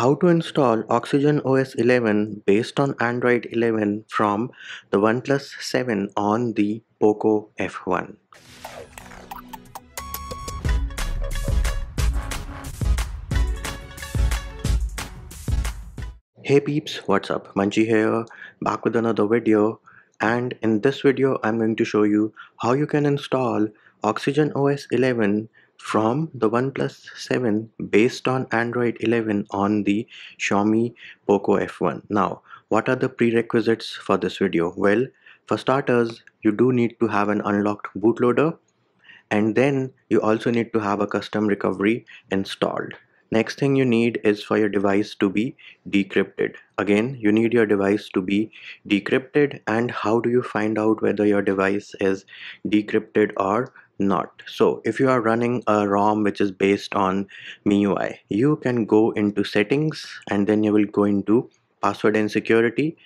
How to install Oxygen OS 11 based on Android 11 from the OnePlus 7 on the POCO F1. Hey peeps, what's up? Munchy here, back with another video and in this video I'm going to show you how you can install Oxygen OS 11 from the OnePlus 7 based on Android 11 on the Xiaomi POCO F1. Now, what are the prerequisites for this video? Well, for starters, you do need to have an unlocked bootloader and then you also need to have a custom recovery installed. Next thing you need is for your device to be decrypted. Again, you need your device to be decrypted and how do you find out whether your device is decrypted or not. So if you are running a ROM which is based on MIUI you can go into settings and then you will go into password and security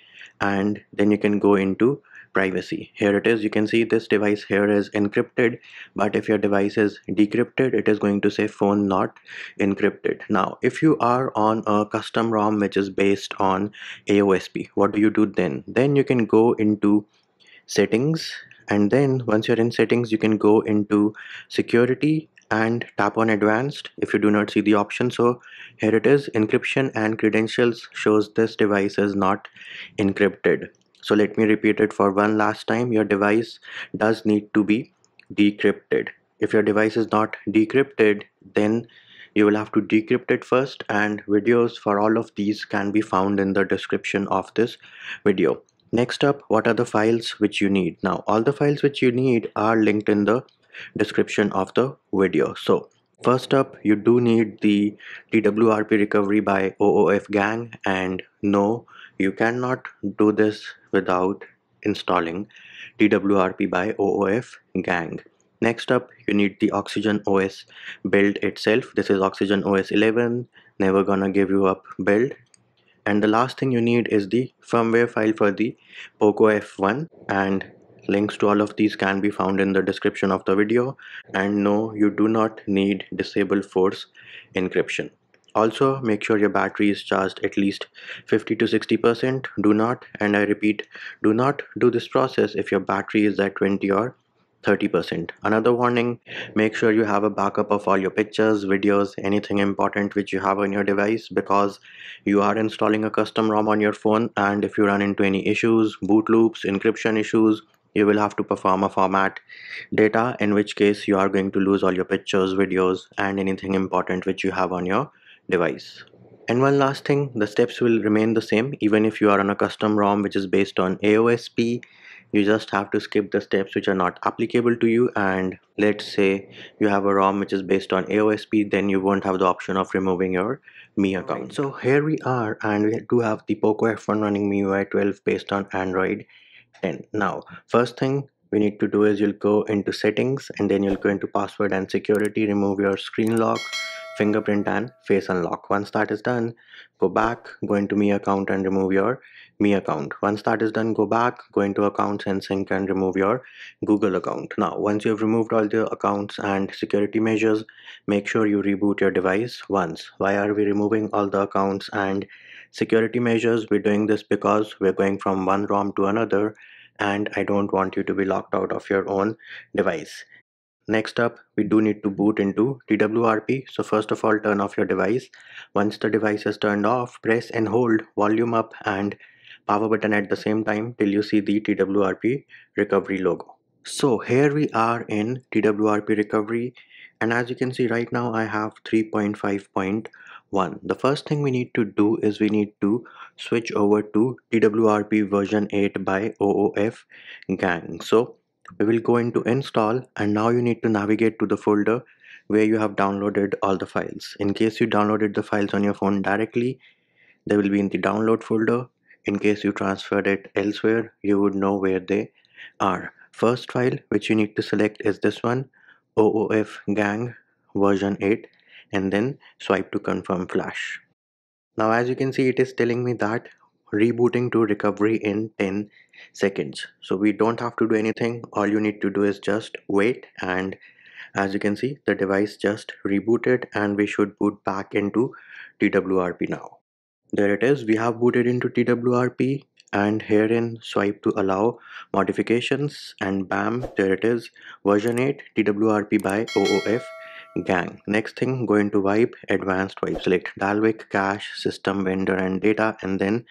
and then you can go into privacy. Here it is. You can see this device here is encrypted but if your device is decrypted it is going to say phone not encrypted. Now if you are on a custom ROM which is based on AOSP what do you do then? Then you can go into settings and then once you're in settings you can go into security and tap on advanced if you do not see the option. So here it is. Encryption and credentials shows this device is not encrypted. So let me repeat it for one last time. Your device does need to be decrypted. If your device is not decrypted then you will have to decrypt it first and videos for all of these can be found in the description of this video Next up, what are the files which you need? Now, all the files which you need are linked in the description of the video. So, first up, you do need the TWRP recovery by OOF gang and no, you cannot do this without installing TWRP by OOF gang. Next up, you need the Oxygen OS build itself. This is Oxygen OS 11, never gonna give you up build and the last thing you need is the firmware file for the POCO F1 and links to all of these can be found in the description of the video. And no you do not need disable force encryption. Also make sure your battery is charged at least 50 to 60 percent. Do not and i repeat do not do this process if your battery is at 20 or 30%. Another warning, make sure you have a backup of all your pictures, videos, anything important which you have on your device because you are installing a custom ROM on your phone and if you run into any issues, boot loops, encryption issues, you will have to perform a format data in which case you are going to lose all your pictures, videos and anything important which you have on your device. And one last thing, the steps will remain the same even if you are on a custom ROM which is based on AOSP you just have to skip the steps which are not applicable to you and let's say you have a ROM which is based on AOSP then you won't have the option of removing your Mi account. So here we are and we do have the POCO F1 running MIUI 12 based on Android 10. Now first thing we need to do is you'll go into settings and then you'll go into password and security remove your screen lock fingerprint and face unlock. Once that is done go back go into Mi account and remove your Mi account. Once that is done go back go into accounts and sync and remove your google account. Now once you have removed all the accounts and security measures make sure you reboot your device once. Why are we removing all the accounts and security measures? We're doing this because we're going from one rom to another and i don't want you to be locked out of your own device Next up, we do need to boot into TWRP. So first of all, turn off your device. Once the device is turned off, press and hold volume up and power button at the same time till you see the TWRP recovery logo. So here we are in TWRP recovery and as you can see right now I have 3.5.1. The first thing we need to do is we need to switch over to TWRP version 8 by OOF gang. So we will go into install and now you need to navigate to the folder where you have downloaded all the files. In case you downloaded the files on your phone directly they will be in the download folder. In case you transferred it elsewhere you would know where they are. First file which you need to select is this one oof gang version 8 and then swipe to confirm flash. Now as you can see it is telling me that rebooting to recovery in 10 seconds. So we don't have to do anything. All you need to do is just wait and as you can see the device just rebooted and we should boot back into TWRP now. There it is. We have booted into TWRP and herein swipe to allow modifications and bam there it is. Version 8 TWRP by OOF gang. Next thing go into wipe advanced wipe. Select dalvik cache system vendor and data and then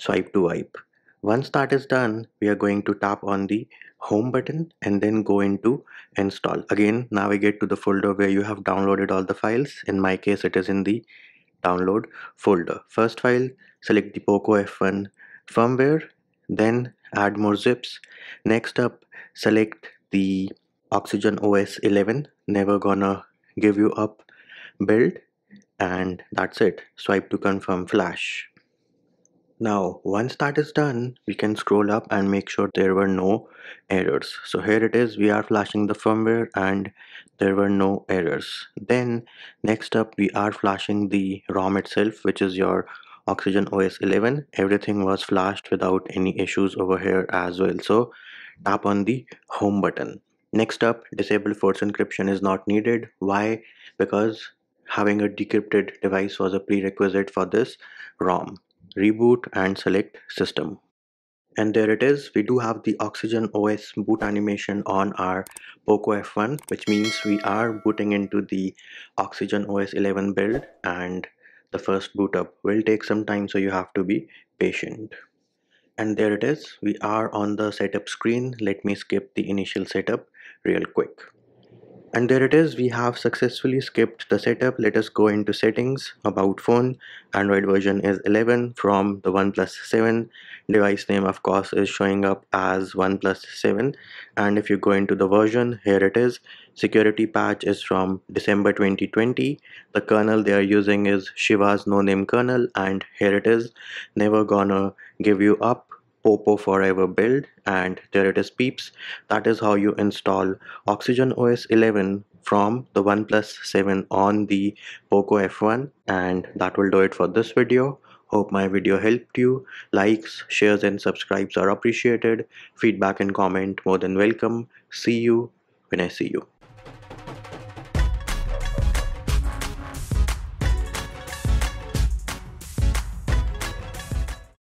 swipe to wipe. Once that is done we are going to tap on the home button and then go into install. Again navigate to the folder where you have downloaded all the files. In my case it is in the download folder. First file select the poco f1 firmware then add more zips. Next up select the oxygen os 11 never gonna give you up build and that's it. Swipe to confirm flash now once that is done we can scroll up and make sure there were no errors. So here it is. We are flashing the firmware and there were no errors. Then next up we are flashing the ROM itself which is your Oxygen OS 11 everything was flashed without any issues over here as well. So tap on the home button. Next up disable force encryption is not needed. Why? Because having a decrypted device was a prerequisite for this ROM reboot and select system. And there it is. We do have the oxygen os boot animation on our poco f1 which means we are booting into the oxygen os 11 build and the first boot up will take some time so you have to be patient. And there it is. We are on the setup screen. Let me skip the initial setup real quick and there it is we have successfully skipped the setup. Let us go into settings about phone. Android version is 11 from the oneplus 7 device name of course is showing up as oneplus 7 and if you go into the version here it is. Security patch is from december 2020 the kernel they are using is shiva's no name kernel. And here it is. Never gonna give you up Popo Forever build and there it is peeps. That is how you install Oxygen OS 11 from the OnePlus 7 on the Poco F1 and that will do it for this video. Hope my video helped you. Likes shares and subscribes are appreciated. Feedback and comment more than welcome. See you when I see you